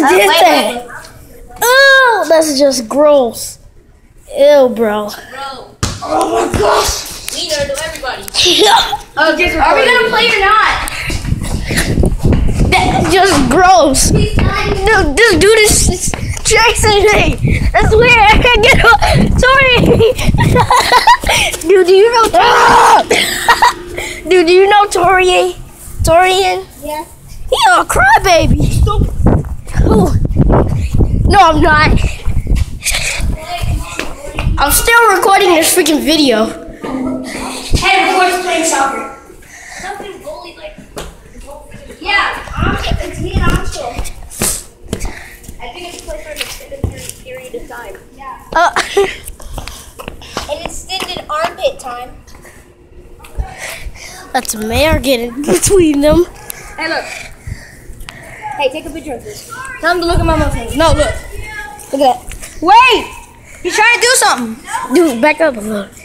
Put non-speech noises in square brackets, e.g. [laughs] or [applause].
just Oh, did wait, that? Oh, that's just gross. Ew, bro. Bro. Oh my gosh. Wiener to everybody. [laughs] Oh, just Are we gonna play or not? That's just gross. Dude, this dude is Jackson. Hey, I swear, I can't get up. Sorry. [laughs] dude, do you know? [laughs] dude, do you know Torian? Torian? Yeah. He a crybaby. Ooh. No, I'm not. I'm still recording this freaking video. Hey, we're going playing soccer. Something goalie like. Yeah, I'm, it's me and Amstel. I think it's play for an extended period of time. Yeah. Uh, [laughs] An extended armpit time. that's Mayor getting between them. Hey, look. Hey, take a picture of this. Tell him to look at my muffin. No, look. Look at that. Wait! He's trying to do something. Dude, back up a little.